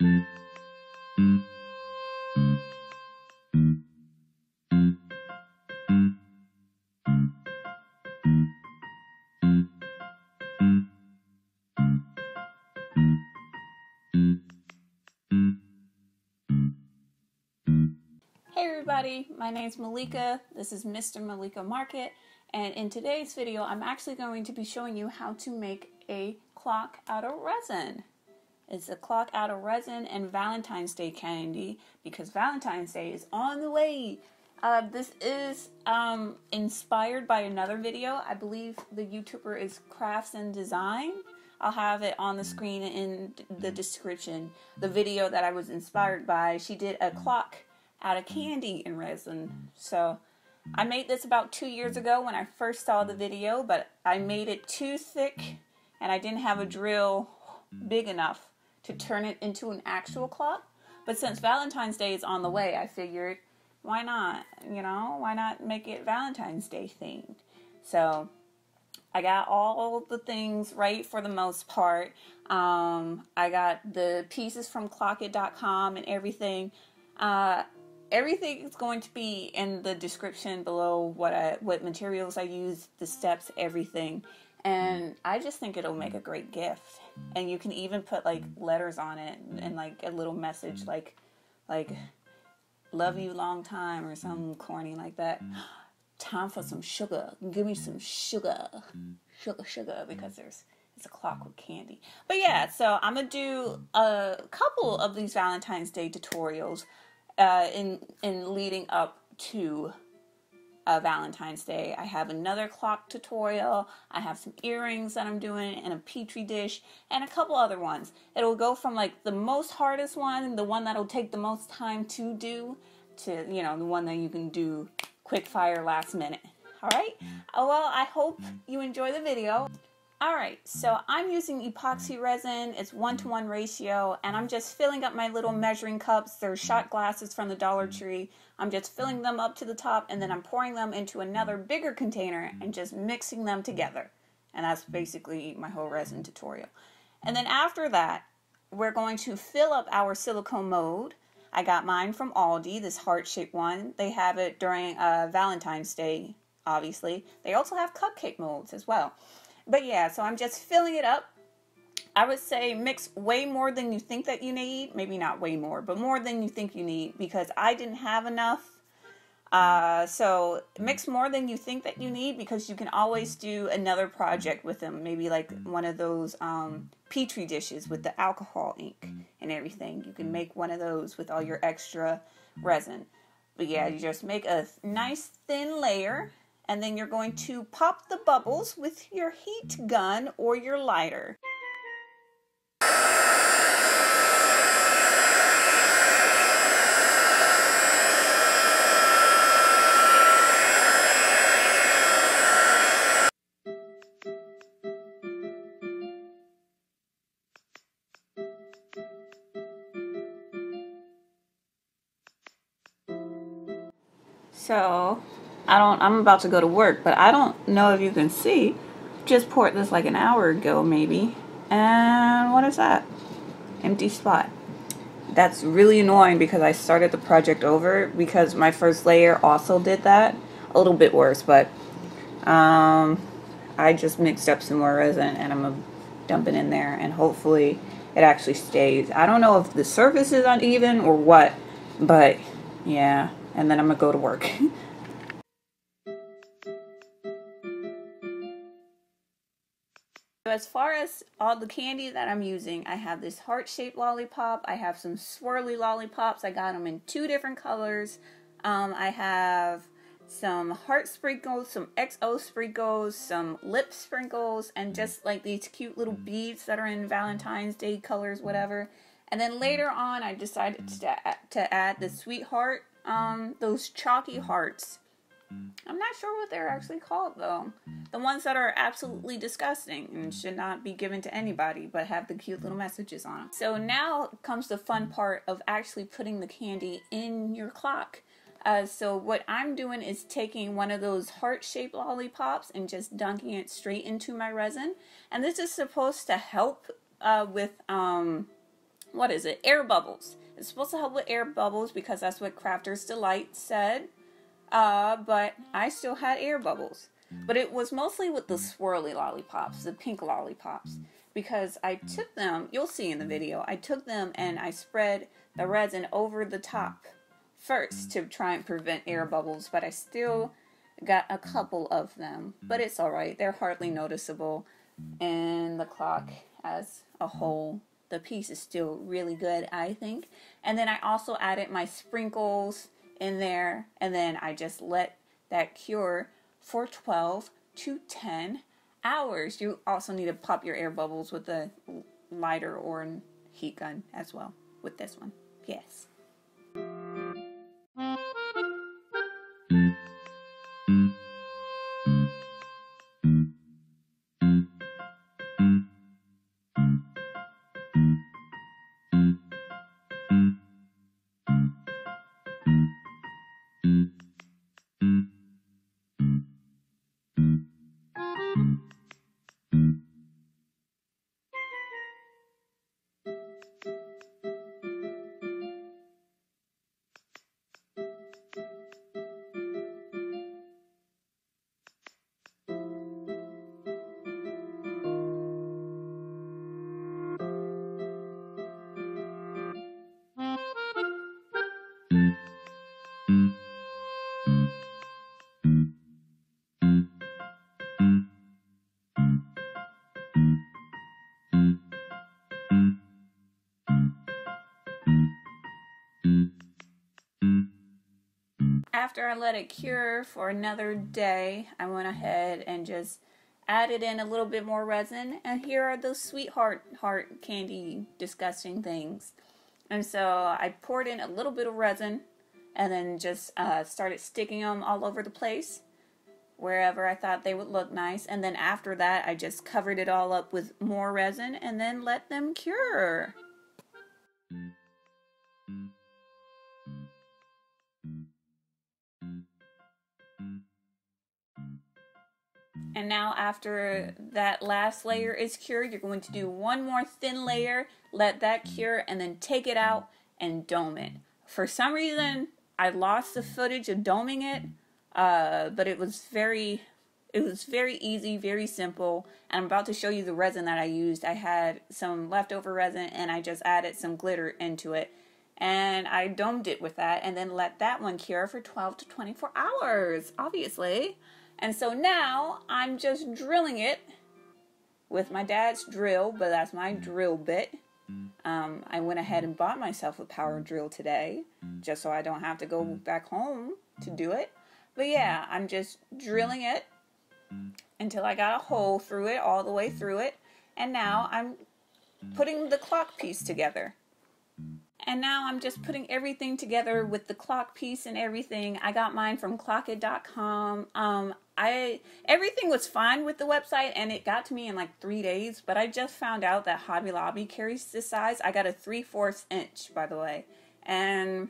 Hey everybody, my name is Malika. This is MistaMalika Market, and in today's video, I'm actually going to be showing you how to make a clock out of resin. It's a clock out of resin and Valentine's Day candy because Valentine's Day is on the way. Uh, this is um, inspired by another video. I believe the YouTuber is Crafts and Design. I'll have it on the screen in the description. The video that I was inspired by, she did a clock out of candy and resin. So I made this about two years ago when I first saw the video, but I made it too thick and I didn't have a drill big enough to turn it into an actual clock. But since Valentine's Day is on the way, I figured why not? You know, why not make it Valentine's Day themed? So I got all the things right for the most part. Um, I got the pieces from klockit.com and everything. Uh, everything is going to be in the description below what I, what materials I use, the steps, everything. And I just think it'll make a great gift. And you can even put like letters on it and like a little message like like love you long time or something corny like that. Time for some sugar. Give me some sugar. Sugar, sugar because there's it's a clock with candy. But yeah, so I'm gonna do a couple of these Valentine's Day tutorials uh, in in leading up to uh, Valentine's Day. I have another clock tutorial. I have some earrings that I'm doing and a petri dish and a couple other ones. It'll go from like the most hardest one, the one that'll take the most time to do, to you know the one that you can do quick fire last minute. All right. Oh, well, I hope you enjoy the video. Alright, so I'm using epoxy resin, it's one to one ratio, and I'm just filling up my little measuring cups. They're shot glasses from the Dollar Tree. I'm just filling them up to the top and then I'm pouring them into another bigger container and just mixing them together. And that's basically my whole resin tutorial. And then after that, we're going to fill up our silicone mold. I got mine from Aldi, this heart-shaped one. They have it during uh, Valentine's Day, obviously. They also have cupcake molds as well. But yeah, so I'm just filling it up. I would say mix way more than you think that you need. Maybe not way more, but more than you think you need because I didn't have enough. Uh, so mix more than you think that you need because you can always do another project with them. Maybe like one of those um, petri dishes with the alcohol ink and everything. You can make one of those with all your extra resin. But yeah, you just make a nice thin layer and then you're going to pop the bubbles with your heat gun or your lighter. So I don't, I'm about to go to work, but I don't know if you can see. Just poured this like an hour ago, maybe. And what is that? Empty spot. That's really annoying because I started the project over because my first layer also did that. A little bit worse, but um, I just mixed up some more resin and I'm gonna dump it in there and hopefully it actually stays. I don't know if the surface is uneven or what, but yeah. And then I'm gonna go to work. So as far as all the candy that I'm using, I have this heart-shaped lollipop. I have some swirly lollipops. I got them in two different colors. Um, I have some heart sprinkles, some XO sprinkles, some lip sprinkles, and mm-hmm. just like these cute little mm-hmm. beads that are in Valentine's Day colors, mm-hmm. whatever. And then later on, I decided to, to add the sweetheart, um, those chalky hearts. I'm not sure what they're actually called though. The ones that are absolutely disgusting and should not be given to anybody but have the cute little messages on them. So now comes the fun part of actually putting the candy in your clock. Uh, so what I'm doing is taking one of those heart-shaped lollipops and just dunking it straight into my resin. And this is supposed to help uh, with um, what is it? Air bubbles. It's supposed to help with air bubbles because that's what Crafter's Delight said. Uh, but I still had air mm. bubbles. But it was mostly with the mm. swirly lollipops, the pink lollipops. Because I mm. took them, you'll see in the video, I took them and I spread the resin over the top first to try and prevent air bubbles, but I still got a couple of them. But it's alright, they're hardly noticeable. And the clock as a whole, the piece is still really good, I think. And then I also added my sprinkles in there, and then I just let that cure for 12 to 10 hours. You also need to pop your air bubbles with a lighter or heat gun as well with this one. Yes. After I let it cure for another day, I went ahead and just added in a little bit more resin. And here are those sweetheart heart candy disgusting things. And so I poured in a little bit of resin and then just uh, started sticking them all over the place wherever I thought they would look nice. And then after that, I just covered it all up with more resin and then let them cure. And now after that last layer is cured, you're going to do one more thin layer, let that cure, and then take it out and dome it. For some reason, I lost the footage of doming it, uh, but it was very, it was very easy, very simple. And I'm about to show you the resin that I used. I had some leftover resin and I just added some glitter into it. And I domed it with that and then let that one cure for 12 to 24 hours, obviously. And so now I'm just drilling it with my dad's drill, but that's my drill bit. Um, I went ahead and bought myself a power drill today, just so I don't have to go back home to do it. But yeah, I'm just drilling it until I got a hole through it, all the way through it. And now I'm putting the clock piece together. And now I'm just putting everything together with the clock piece and everything. I got mine from klockit.com. Um, I everything was fine with the website and it got to me in like three days, but I just found out that Hobby Lobby carries this size. I got a 3 fourths inch, by the way. And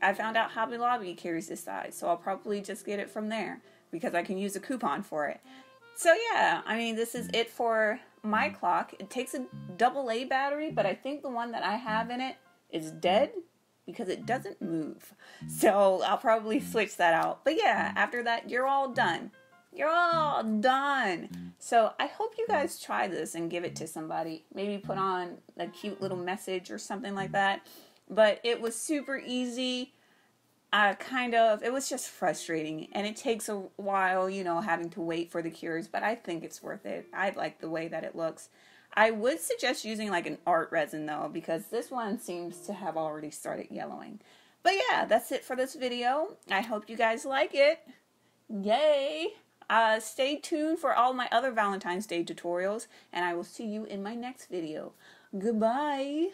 I found out Hobby Lobby carries this size, so I'll probably just get it from there because I can use a coupon for it. So yeah, I mean, this is it for my clock. It takes a double A battery, but I think the one that I have in it is dead because it doesn't move. So I'll probably switch that out. But yeah, after that, you're all done. You're all done. So I hope you guys try this and give it to somebody. Maybe put on a cute little message or something like that. But it was super easy. Uh, kind of, it was just frustrating. And it takes a while, you know, having to wait for the cures. But I think it's worth it. I like the way that it looks. I would suggest using like an art resin though, because this one seems to have already started yellowing. But yeah, that's it for this video. I hope you guys like it. Yay! Uh, stay tuned for all my other Valentine's Day tutorials, and I will see you in my next video. Goodbye!